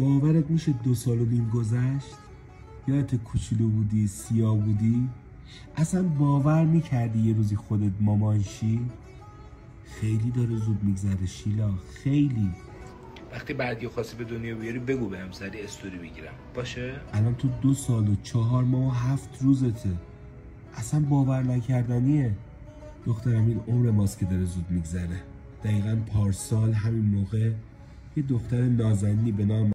باورت میشه دو سال و نیم گذشت یادت کوچولو بودی سیاه بودی؟ اصلا باور می‌کردی یه روزی خودت مامانشی خیلی داره زود میگذره شیلا خیلی. وقتی بعدی خواستی به دنیا بیاری بگو به همسری استوری بگیرم. باشه؟ الان تو دو سال و چهار ماه و هفت روزته. اصلا باور نکردنیه. دخترم این عمر ماست که داره زود میگذره. دقیقا پارسال همین موقع یه دختر نازنینی به نام